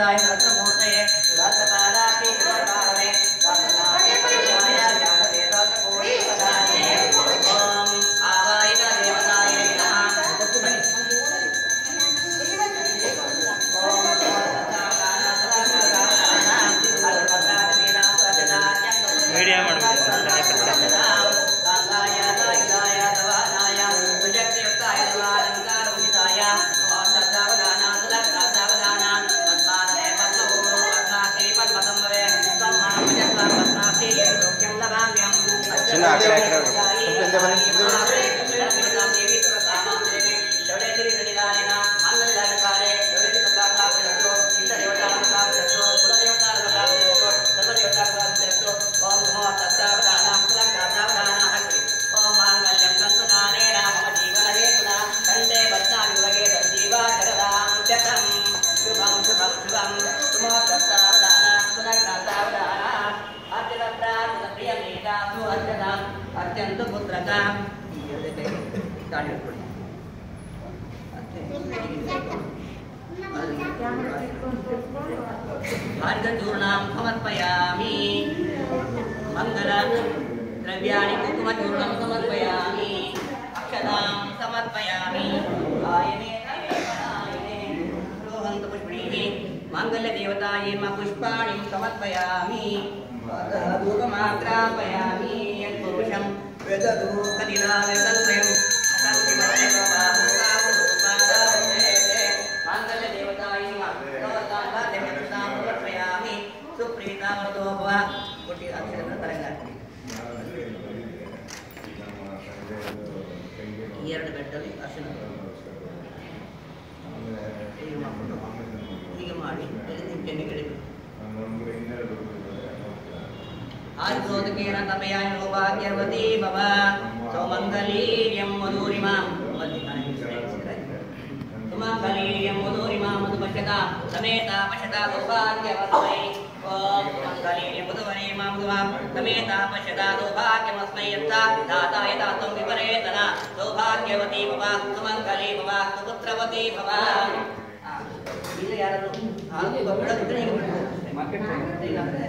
大学の問題、裏側だけ。ना ತದಾ ಅತ್ಯಂತ ಪುತ್ರಕ अर्घचूर्णां புருஷம் வெதூத்த நிலாவிதன்மயம் அசந்தி மங்கள தேவதாயி நவதாந்தா தேவதா புரட்சயாமி சுப்ரீதா மருதோபவா குட்டி அக்ஷரம் தரங்க ಎರಡು ಬೆಟ್ಟಲ್ಲಿ ಅರ್ಶಿನ आर्द्रोदकेन तपया सौभाग्यवती भव सौमङ्गलीर्यं मधुरिमां सुमङ्गलीर्यं मधुरिमां मधुपश्यता समेता पश्यता सौभाग्यवस्मै ॐ मङ्गलीर्यं मधुवरीमां मधुवां समेता पश्यता सौभाग्यमस्मै यत्ता दाता यथा त्वं विपरेतना सौभाग्यवती भव सुमङ्गली भव सुपुत्रवती भव ಇಲ್ಲಿ ಯಾರು ಹಾಲು ಬಿಡೋದಿದ್ರೆ ಈಗ ಬಿಡ್ಬೋದು. ಇಲ್ಲ ಅಂದ್ರೆ